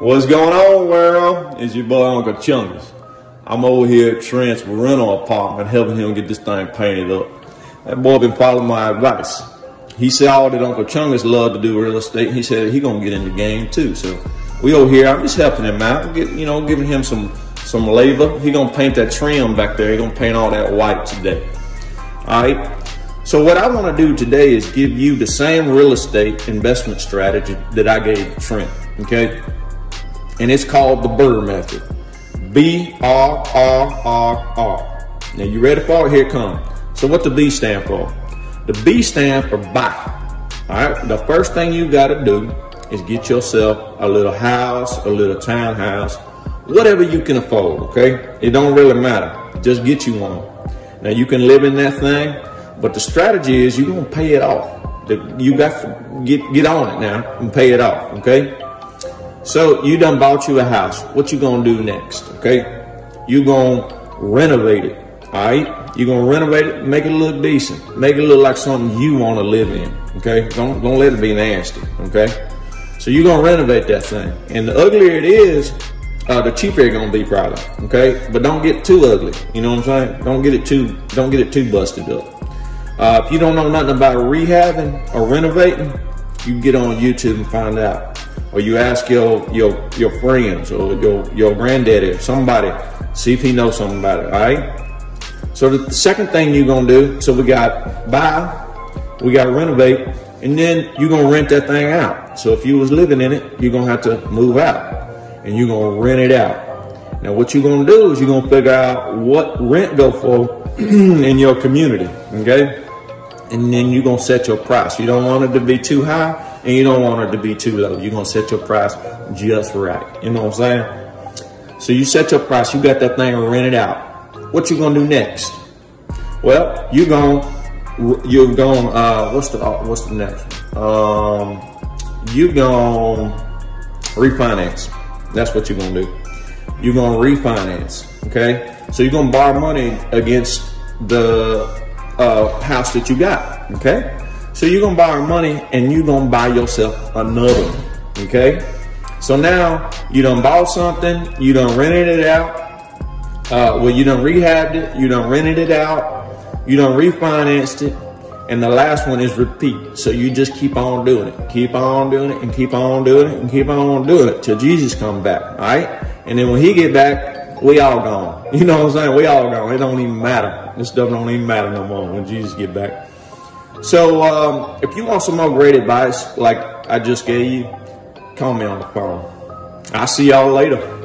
What's going on, world? It's your boy Uncle Chungus. I'm over here at Trent's rental apartment helping him get this thing painted up. That boy been following my advice. He saw that Uncle Chungus loved to do real estate. He said he gonna get in the game too. So we over here, I'm just helping him out, get, you know, giving him some some labor. He gonna paint that trim back there. He gonna paint all that white today. All right. So what I want to do today is give you the same real estate investment strategy that I gave Trent. Okay and it's called the BRRRR method. B-R-R-R-R. Now you ready for it? Here it comes. So what the B stand for? The B stand for buy. All right, the first thing you gotta do is get yourself a little house, a little townhouse, whatever you can afford, okay? It don't really matter. Just get you one. Now you can live in that thing, but the strategy is you're gonna pay it off. You got to get, get on it now and pay it off, okay? So you done bought you a house. What you gonna do next? Okay, you gonna renovate it. All right, you gonna renovate it, make it look decent, make it look like something you want to live in. Okay, don't don't let it be nasty. Okay, so you gonna renovate that thing, and the uglier it is, uh, the cheaper it's gonna be probably. Okay, but don't get too ugly. You know what I'm saying? Don't get it too don't get it too busted up. Uh, if you don't know nothing about rehabbing or renovating, you can get on YouTube and find out or you ask your your your friends or your your granddaddy or somebody, see if he knows something about it. All right. So the second thing you're gonna do, so we got buy, we got renovate, and then you're gonna rent that thing out. So if you was living in it, you're gonna have to move out, and you're gonna rent it out. Now what you're gonna do is you're gonna figure out what rent go for in your community. Okay and then you're gonna set your price. You don't want it to be too high and you don't want it to be too low. You're gonna set your price just right. You know what I'm saying? So you set your price, you got that thing rented out. What you gonna do next? Well, you're gonna you're going uh what's the what's the next? Um you're gonna refinance. That's what you're gonna do. You're gonna refinance. Okay? So you're gonna borrow money against the uh, house that you got, okay? So you're gonna borrow money and you're gonna buy yourself another one, okay? So now you done bought something, you done rented it out, uh, well, you done rehabbed it, you done rented it out, you done refinanced it, and the last one is repeat. So you just keep on doing it, keep on doing it, and keep on doing it, and keep on doing it till Jesus come back, all right? And then when he get back, we all gone. You know what I'm saying? We all gone. It don't even matter. This stuff don't even matter no more when Jesus get back. So um, if you want some more great advice like I just gave you, call me on the phone. I'll see y'all later.